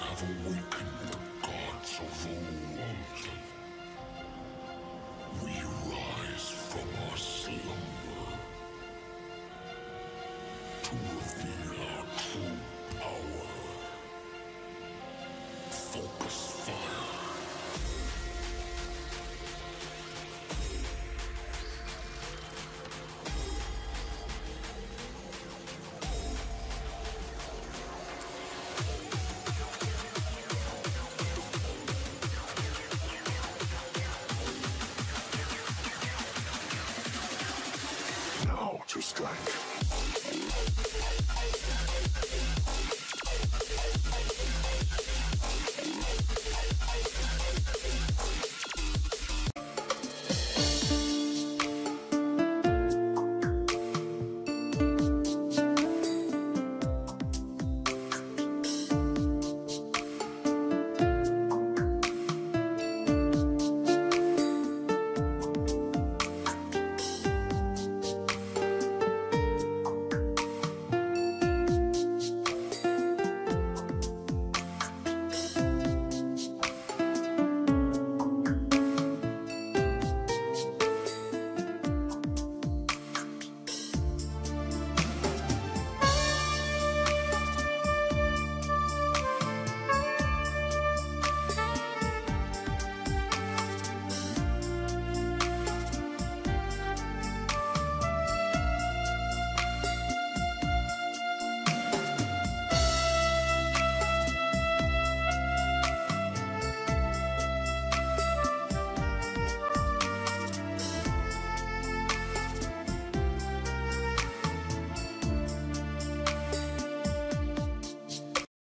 have awakened the gods of old. We rise from our slumber to reveal our true power. Focus.